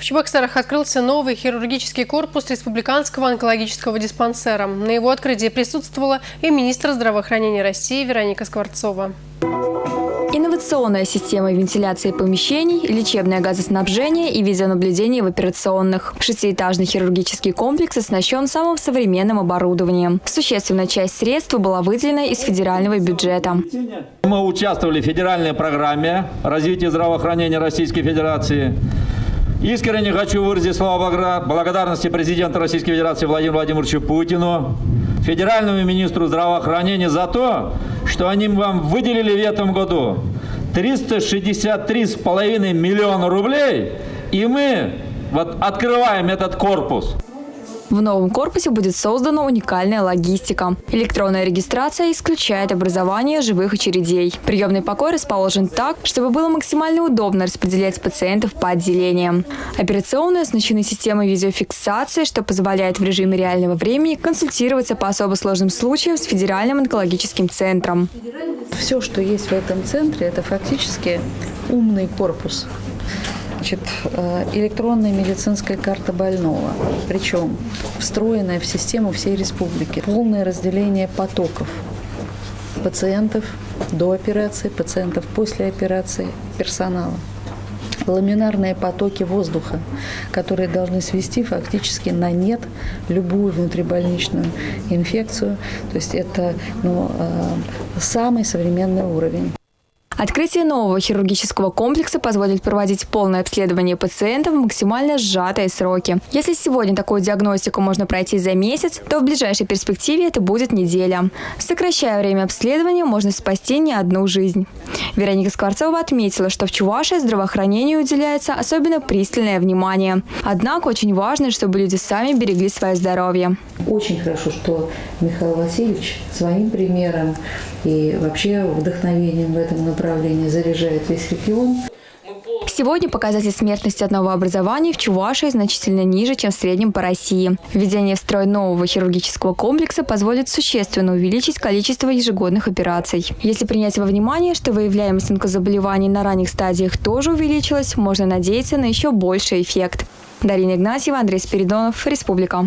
В Чебоксарах открылся новый хирургический корпус Республиканского онкологического диспансера. На его открытии присутствовала и министр здравоохранения России Вероника Скворцова. Инновационная система вентиляции помещений, лечебное газоснабжение и видеонаблюдение в операционных. Шестиэтажный хирургический комплекс оснащен самым современным оборудованием. Существенная часть средств была выделена из федерального бюджета. Мы участвовали в федеральной программе развития здравоохранения Российской Федерации. Искренне хочу выразить слова благодарности президента Российской Федерации Владимиру Владимировичу Путину, федеральному министру здравоохранения за то, что они вам выделили в этом году 363,5 миллиона рублей, и мы вот открываем этот корпус. В новом корпусе будет создана уникальная логистика. Электронная регистрация исключает образование живых очередей. Приемный покой расположен так, чтобы было максимально удобно распределять пациентов по отделениям. Операционные оснащены системой видеофиксации, что позволяет в режиме реального времени консультироваться по особо сложным случаям с Федеральным онкологическим центром. Все, что есть в этом центре, это фактически умный корпус. Значит, э, электронная медицинская карта больного, причем встроенная в систему всей республики. Полное разделение потоков пациентов до операции, пациентов после операции, персонала ламинарные потоки воздуха, которые должны свести фактически на нет любую внутрибольничную инфекцию. То есть это ну, э, самый современный уровень. Открытие нового хирургического комплекса позволит проводить полное обследование пациентов в максимально сжатые сроки. Если сегодня такую диагностику можно пройти за месяц, то в ближайшей перспективе это будет неделя. Сокращая время обследования, можно спасти не одну жизнь. Вероника Скворцова отметила, что в Чувашии здравоохранению уделяется особенно пристальное внимание. Однако очень важно, чтобы люди сами берегли свое здоровье. Очень хорошо, что Михаил Васильевич своим примером и вообще вдохновением в этом направлении заряжает весь регион. Сегодня показатель смертности от новообразований в Чувашии значительно ниже, чем в среднем по России. Введение в строй нового хирургического комплекса позволит существенно увеличить количество ежегодных операций. Если принять во внимание, что выявляемость онкозаболеваний на ранних стадиях тоже увеличилась, можно надеяться на еще больший эффект. Дарина Игнатьева, Андрей Спиридонов, Республика.